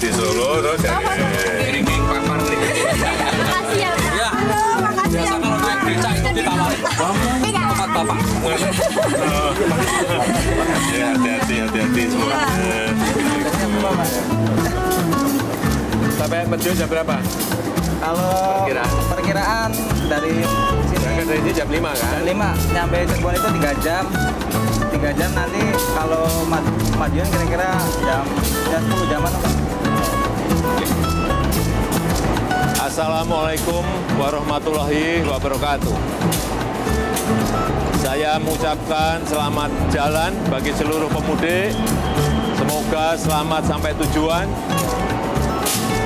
Di Solo, terus dari tempat bapak. ya hati-hati, hati-hati semuanya. Sampai Madiun jam berapa? Kalau Perkiraan. perkiraan dari sini Berangkat dari sini jam 5 kan? jam 5 nyampe Cirebon itu 3 jam 3 jam nanti kalau Mad- Madiun kira-kira jam ya 10 jaman apa? Assalamualaikum warahmatullahi wabarakatuh. Saya mengucapkan selamat jalan bagi seluruh pemudik. Semoga selamat sampai tujuan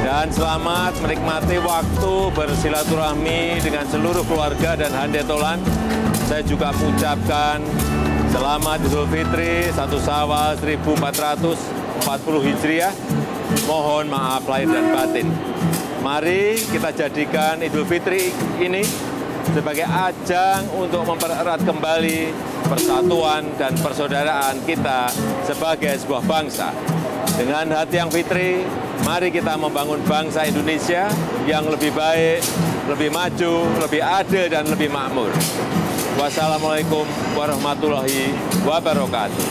dan selamat menikmati waktu bersilaturahmi dengan seluruh keluarga dan handetolan. Saya juga mengucapkan selamat Idul Fitri 1 Syawal 1440 Hijriah. Mohon maaf lahir dan batin. Mari kita jadikan Idul Fitri ini sebagai ajang untuk mempererat kembali persatuan dan persaudaraan kita sebagai sebuah bangsa. Dengan hati yang fitri, mari kita membangun bangsa Indonesia yang lebih baik, lebih maju, lebih adil, dan lebih makmur. Wassalamualaikum warahmatullahi wabarakatuh.